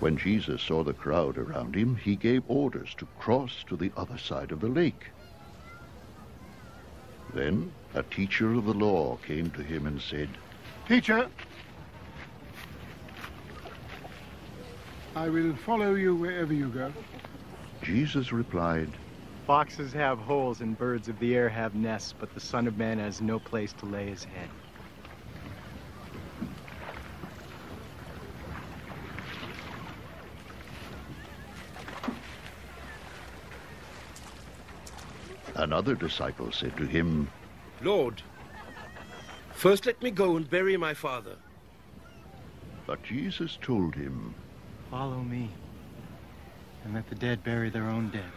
When Jesus saw the crowd around him, he gave orders to cross to the other side of the lake. Then a teacher of the law came to him and said, Teacher, I will follow you wherever you go. Jesus replied, Foxes have holes and birds of the air have nests, but the Son of Man has no place to lay his head. Another disciple said to him, Lord, first let me go and bury my father. But Jesus told him, Follow me, and let the dead bury their own dead.